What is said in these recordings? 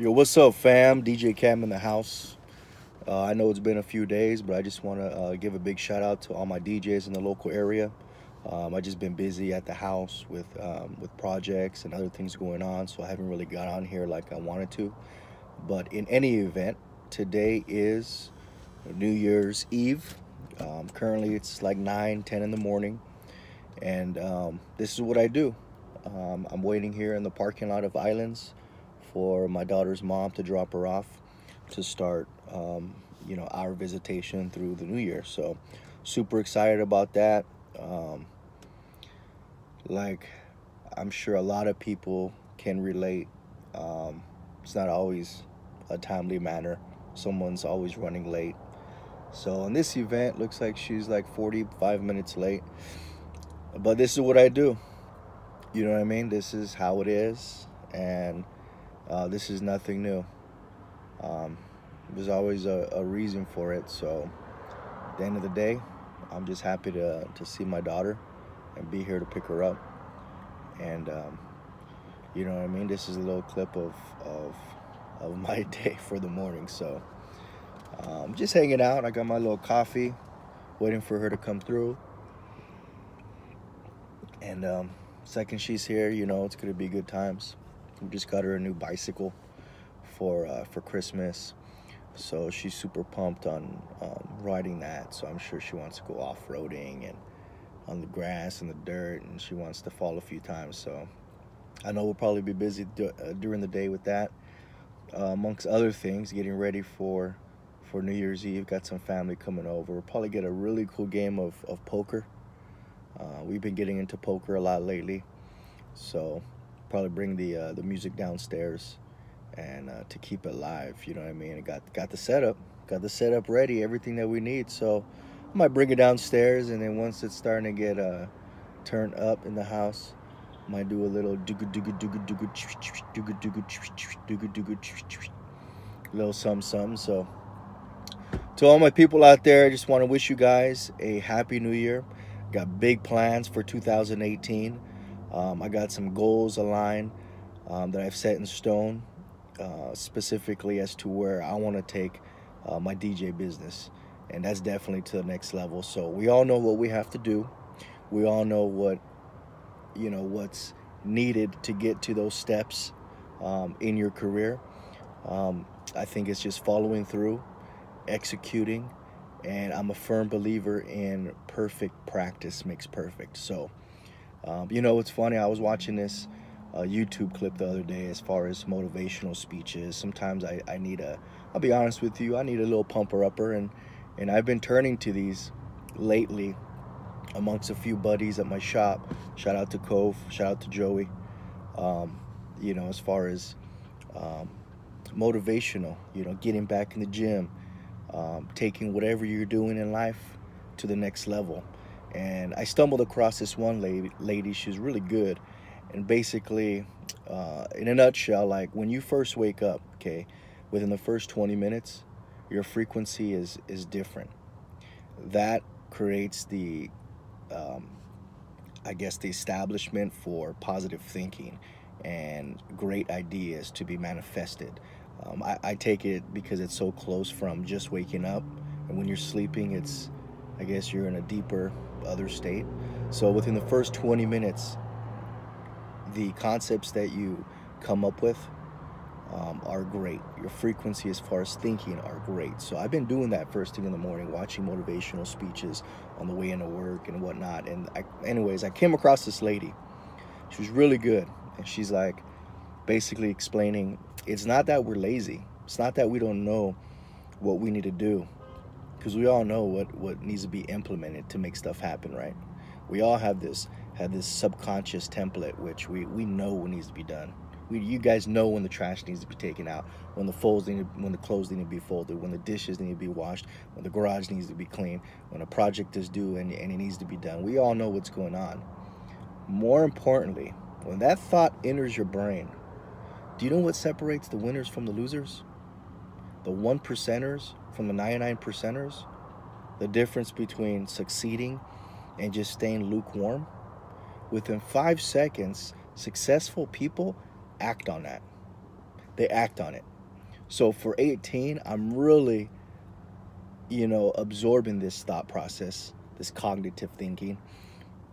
Yo, what's up, fam? DJ Cam in the house. Uh, I know it's been a few days, but I just want to uh, give a big shout out to all my DJs in the local area. Um, I just been busy at the house with um, with projects and other things going on, so I haven't really got on here like I wanted to. But in any event, today is New Year's Eve. Um, currently, it's like 9, 10 in the morning, and um, this is what I do. Um, I'm waiting here in the parking lot of Islands for my daughter's mom to drop her off to start, um, you know, our visitation through the new year. So, super excited about that. Um, like, I'm sure a lot of people can relate. Um, it's not always a timely manner. Someone's always running late. So on this event, looks like she's like 45 minutes late. But this is what I do. You know what I mean? This is how it is, and uh, this is nothing new. Um, there's always a, a, reason for it. So, at the end of the day, I'm just happy to, to see my daughter and be here to pick her up. And, um, you know what I mean? This is a little clip of, of, of my day for the morning. So, um, I'm just hanging out. I got my little coffee, waiting for her to come through. And um, second she's here, you know, it's going to be good times. We just got her a new bicycle for uh, for Christmas, so she's super pumped on um, riding that. So I'm sure she wants to go off roading and on the grass and the dirt, and she wants to fall a few times. So I know we'll probably be busy uh, during the day with that, uh, amongst other things, getting ready for for New Year's Eve. Got some family coming over. We'll probably get a really cool game of of poker. Uh, we've been getting into poker a lot lately, so probably bring the uh, the music downstairs and uh, to keep it live. You know what I mean? I got got the setup, got the setup ready, everything that we need. So I might bring it downstairs, and then once it's starting to get uh, turned up in the house, I might do a little dooga dooga dooga dooga dooga dooga dooga dooga little some some. So to all my people out there, I just want to wish you guys a happy new year. Got big plans for 2018. Um, I got some goals aligned um, that I've set in stone, uh, specifically as to where I want to take uh, my DJ business, and that's definitely to the next level. So we all know what we have to do. We all know what you know what's needed to get to those steps um, in your career. Um, I think it's just following through, executing, and I'm a firm believer in perfect practice makes perfect. So um, you know, it's funny. I was watching this uh, YouTube clip the other day as far as motivational speeches. Sometimes I, I need a, I'll be honest with you, I need a little pumper upper, and and I've been turning to these lately amongst a few buddies at my shop. Shout out to Cove. Shout out to Joey. Um, you know, as far as um, motivational, you know, getting back in the gym, um, taking whatever you're doing in life to the next level and I stumbled across this one lady. Lady, she's really good, and basically, uh, in a nutshell, like when you first wake up, okay, within the first 20 minutes, your frequency is is different. That creates the, um, I guess, the establishment for positive thinking and great ideas to be manifested. Um, I, I take it because it's so close from just waking up, and when you're sleeping, it's, I guess, you're in a deeper other state. So within the first 20 minutes, the concepts that you come up with um, are great. Your frequency as far as thinking are great. So I've been doing that first thing in the morning, watching motivational speeches on the way into work and whatnot. And I, anyways, I came across this lady. She was really good, and she's like basically explaining it's not that we're lazy. It's not that we don't know what we need to do because we all know what what needs to be implemented to make stuff happen right? We all have this have this subconscious template which we we know what needs to be done. We, you guys know when the trash needs to be taken out when the folds need to, when the clothes need to be folded when the dishes need to be washed when the garage needs to be cleaned when a project is due and, and it needs to be done. We all know what's going on. More importantly when that thought enters your brain do you know what separates the winners from the losers the one percenters from the 99 percenters, the difference between succeeding and just staying lukewarm, within five seconds, successful people act on that. they act on it. So for 18, I'm really, you know, absorbing this thought process, this cognitive thinking.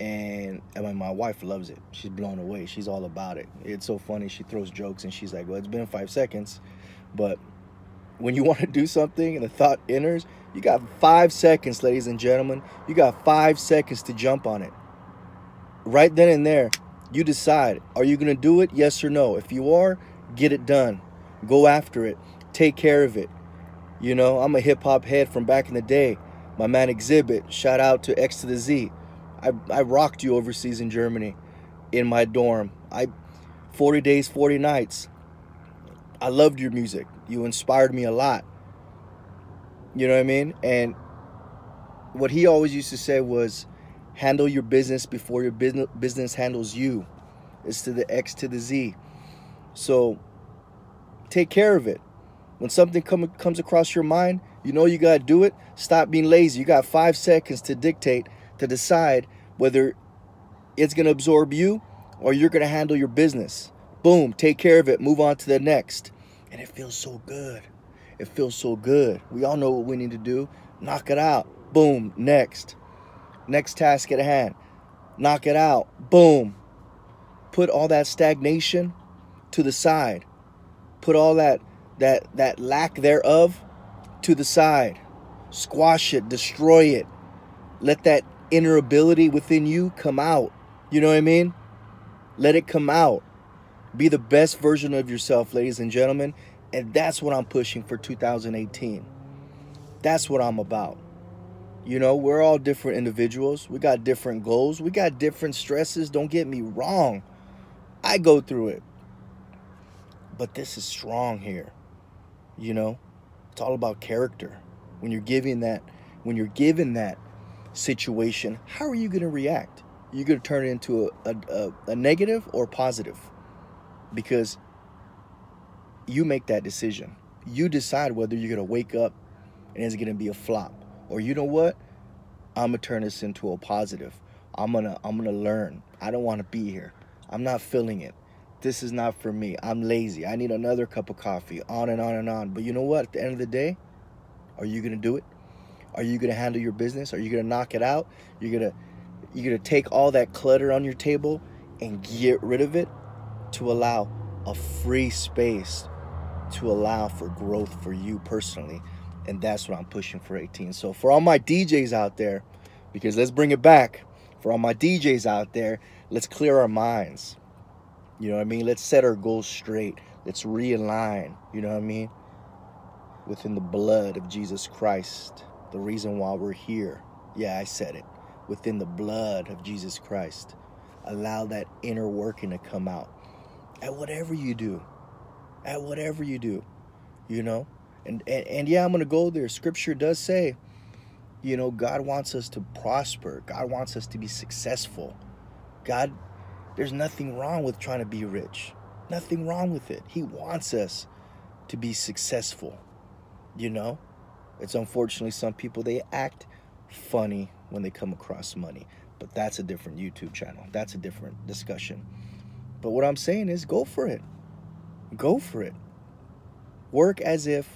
And, and my, my wife loves it. She's blown away. She's all about it. It's so funny. She throws jokes and she's like, well, it's been five seconds. But when you want to do something and the thought enters, you got five seconds, ladies and gentlemen. You got five seconds to jump on it. Right then and there, you decide are you going to do it? Yes or no? If you are, get it done. Go after it. Take care of it. You know, I'm a hip hop head from back in the day. My man Xzibit, shout out to X to the Z. I, I rocked you overseas in Germany in my dorm. I 40 days, 40 nights. I loved your music. You inspired me a lot. You know what I mean? And what he always used to say was handle your business before your business business handles you. It's to the X to the Z. So take care of it. When something come, comes across your mind, you know you got to do it. Stop being lazy. You got five seconds to dictate, to decide whether it's going to absorb you or you're going to handle your business. Boom, take care of it. Move on to the next. And it feels so good. It feels so good. We all know what we need to do. Knock it out. Boom, next. Next task at hand. Knock it out. Boom. Put all that stagnation to the side. Put all that that that lack thereof to the side. Squash it, destroy it. Let that inner ability within you come out. You know what I mean? Let it come out. Be the best version of yourself, ladies and gentlemen. And that's what I'm pushing for 2018. That's what I'm about. You know, we're all different individuals. We got different goals. We got different stresses. Don't get me wrong. I go through it. But this is strong here. You know, it's all about character. When you're giving that, when you're given that situation, how are you going to react? You're going to turn it into a, a, a negative or positive because you make that decision. You decide whether you're going to wake up and it's going to be a flop or you know what? I'm going to turn this into a positive. I'm going to I'm going to learn. I don't want to be here. I'm not feeling it. This is not for me. I'm lazy. I need another cup of coffee. On and on and on. But you know what? At the end of the day, are you going to do it? Are you going to handle your business? Are you going to knock it out? You're going to you're going to take all that clutter on your table and get rid of it to allow a free space to allow for growth for you personally. And that's what I'm pushing for 18. So for all my DJs out there, because let's bring it back. For all my DJs out there, let's clear our minds. You know what I mean? Let's set our goals straight. Let's realign, you know what I mean? Within the blood of Jesus Christ. The reason why we're here. Yeah, I said it. Within the blood of Jesus Christ. Allow that inner working to come out. At whatever you do at whatever you do, you know? And, and, and yeah, I'm going to go there. Scripture does say, you know, God wants us to prosper, God wants us to be successful. God, there's nothing wrong with trying to be rich, nothing wrong with it. He wants us to be successful, you know? It's unfortunately some people, they act funny when they come across money. But that's a different YouTube channel. That's a different discussion. But what I'm saying is go for it go for it. Work as if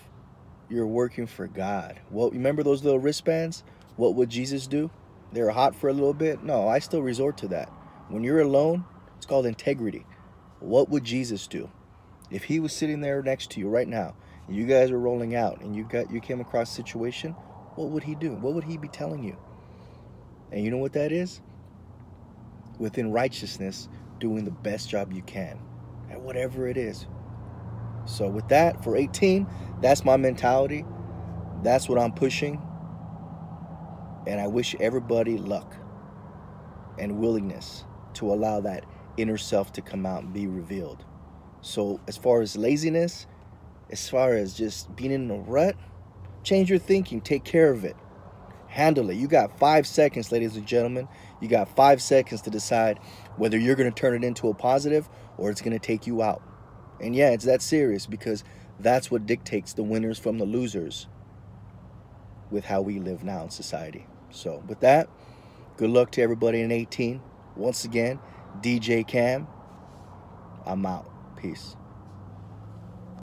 you're working for God. Well, remember those little wristbands? What would Jesus do? They were hot for a little bit. No, I still resort to that. When you're alone, it's called integrity. What would Jesus do? If he was sitting there next to you right now, and you guys were rolling out, and you got you came across a situation, what would he do? What would he be telling you? And you know what that is? Within righteousness, doing the best job you can at whatever it is. So with that, for 18, that's my mentality. That's what I'm pushing. And I wish everybody luck and willingness to allow that inner self to come out and be revealed. So as far as laziness, as far as just being in a rut, change your thinking, take care of it. Handle it. You got five seconds, ladies and gentlemen. You got five seconds to decide whether you're going to turn it into a positive or it's going to take you out. And yeah, it's that serious because that's what dictates the winners from the losers with how we live now in society. So, with that, good luck to everybody in 18. Once again, DJ Cam, I'm out. Peace.